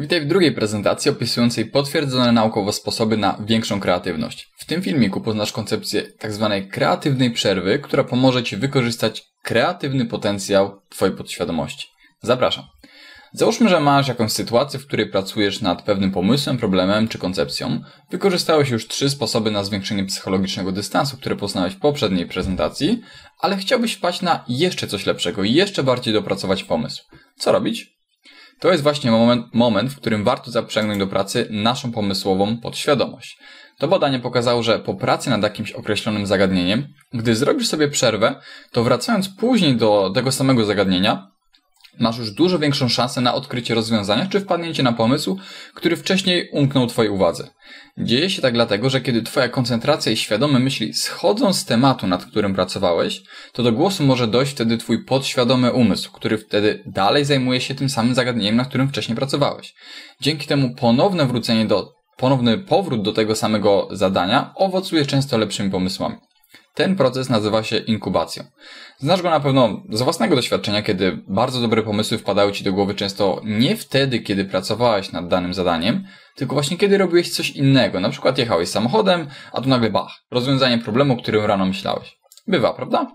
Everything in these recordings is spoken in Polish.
Witaj w drugiej prezentacji opisującej potwierdzone naukowo sposoby na większą kreatywność. W tym filmiku poznasz koncepcję tzw. Tak kreatywnej przerwy, która pomoże Ci wykorzystać kreatywny potencjał Twojej podświadomości. Zapraszam. Załóżmy, że masz jakąś sytuację, w której pracujesz nad pewnym pomysłem, problemem czy koncepcją. Wykorzystałeś już trzy sposoby na zwiększenie psychologicznego dystansu, które poznałeś w poprzedniej prezentacji, ale chciałbyś wpaść na jeszcze coś lepszego i jeszcze bardziej dopracować pomysł. Co robić? To jest właśnie moment, moment, w którym warto zaprzęgnąć do pracy naszą pomysłową podświadomość. To badanie pokazało, że po pracy nad jakimś określonym zagadnieniem, gdy zrobisz sobie przerwę, to wracając później do tego samego zagadnienia, masz już dużo większą szansę na odkrycie rozwiązania czy wpadnięcie na pomysł, który wcześniej umknął Twojej uwadze. Dzieje się tak dlatego, że kiedy Twoja koncentracja i świadome myśli schodzą z tematu, nad którym pracowałeś, to do głosu może dojść wtedy Twój podświadomy umysł, który wtedy dalej zajmuje się tym samym zagadnieniem, na którym wcześniej pracowałeś. Dzięki temu ponowne wrócenie do, ponowny powrót do tego samego zadania owocuje często lepszymi pomysłami. Ten proces nazywa się inkubacją. Znasz go na pewno z własnego doświadczenia, kiedy bardzo dobre pomysły wpadały ci do głowy często nie wtedy, kiedy pracowałeś nad danym zadaniem, tylko właśnie kiedy robiłeś coś innego. Na przykład jechałeś samochodem, a tu nagle bach, rozwiązanie problemu, o którym rano myślałeś. Bywa, prawda?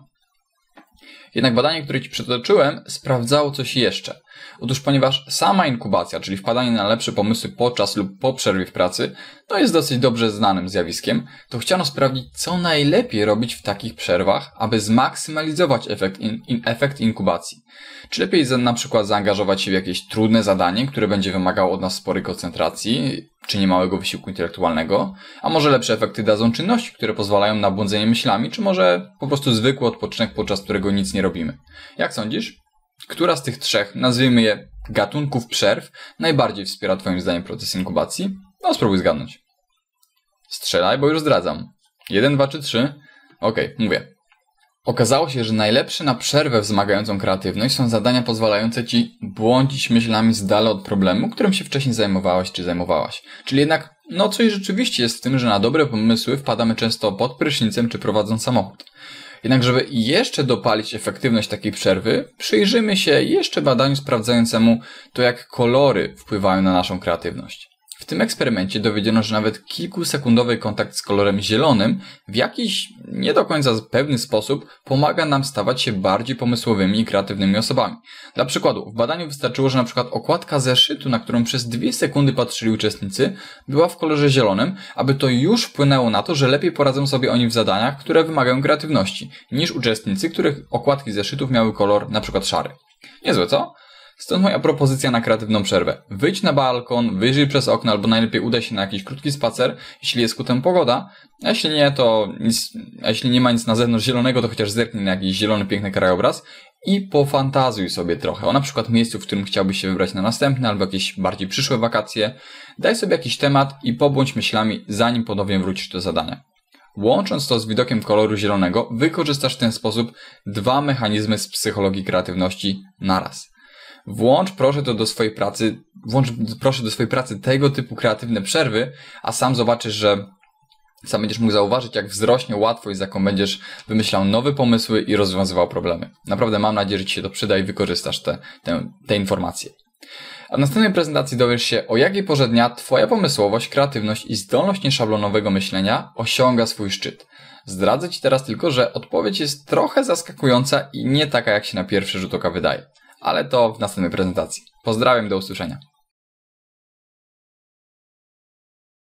Jednak badanie, które Ci przytoczyłem, sprawdzało coś jeszcze. Otóż ponieważ sama inkubacja, czyli wpadanie na lepsze pomysły podczas lub po przerwie w pracy, to jest dosyć dobrze znanym zjawiskiem, to chciano sprawdzić, co najlepiej robić w takich przerwach, aby zmaksymalizować efekt, in, in, efekt inkubacji. Czy lepiej na przykład zaangażować się w jakieś trudne zadanie, które będzie wymagało od nas sporej koncentracji, czy niemałego wysiłku intelektualnego, a może lepsze efekty dadzą czynności, które pozwalają na błądzenie myślami, czy może po prostu zwykły odpoczynek, podczas którego nic nie robimy. Jak sądzisz? Która z tych trzech, nazwijmy je gatunków przerw, najbardziej wspiera Twoim zdaniem proces inkubacji? No spróbuj zgadnąć. Strzelaj, bo już zdradzam. Jeden, dwa czy trzy? Okej, okay, mówię. Okazało się, że najlepsze na przerwę wzmagającą kreatywność są zadania pozwalające ci błądzić myślami z dala od problemu, którym się wcześniej zajmowałeś czy zajmowałaś. Czyli jednak, no coś rzeczywiście jest w tym, że na dobre pomysły wpadamy często pod prysznicem czy prowadząc samochód. Jednak, żeby jeszcze dopalić efektywność takiej przerwy, przyjrzymy się jeszcze badaniu sprawdzającemu to, jak kolory wpływają na naszą kreatywność. W tym eksperymencie dowiedziono, że nawet kilkusekundowy kontakt z kolorem zielonym w jakiś nie do końca pewny sposób pomaga nam stawać się bardziej pomysłowymi i kreatywnymi osobami. Dla przykładu, w badaniu wystarczyło, że na przykład okładka zeszytu, na którą przez dwie sekundy patrzyli uczestnicy, była w kolorze zielonym, aby to już wpłynęło na to, że lepiej poradzą sobie oni w zadaniach, które wymagają kreatywności, niż uczestnicy, których okładki zeszytów miały kolor na przykład szary. Niezłe, co? Stąd moja propozycja na kreatywną przerwę. Wyjdź na balkon, wyjrzyj przez okno albo najlepiej udaj się na jakiś krótki spacer, jeśli jest ku temu pogoda. A jeśli nie, to nic, a jeśli nie ma nic na zewnątrz zielonego, to chociaż zerknij na jakiś zielony, piękny krajobraz i pofantazuj sobie trochę o na przykład miejscu, w którym chciałbyś się wybrać na następne albo jakieś bardziej przyszłe wakacje. Daj sobie jakiś temat i pobądź myślami, zanim ponownie wrócisz do zadania. Łącząc to z widokiem koloru zielonego, wykorzystasz w ten sposób dwa mechanizmy z psychologii kreatywności naraz. Włącz proszę to do swojej pracy, włącz proszę do swojej pracy tego typu kreatywne przerwy, a sam zobaczysz, że sam będziesz mógł zauważyć, jak wzrośnie łatwość, z jaką będziesz wymyślał nowe pomysły i rozwiązywał problemy. Naprawdę mam nadzieję, że Ci się to przyda i wykorzystasz te, te, te informacje. A w następnej prezentacji dowiesz się, o jakiej porze dnia Twoja pomysłowość, kreatywność i zdolność nieszablonowego myślenia osiąga swój szczyt. Zdradzę Ci teraz tylko, że odpowiedź jest trochę zaskakująca i nie taka, jak się na pierwszy rzut oka wydaje ale to w następnej prezentacji. Pozdrawiam, do usłyszenia.